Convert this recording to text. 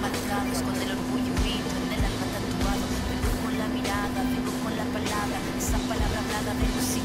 con el orgullo grito en el alma tatuado. Vengo con la mirada, vengo con la palabra, esa palabra hablada de los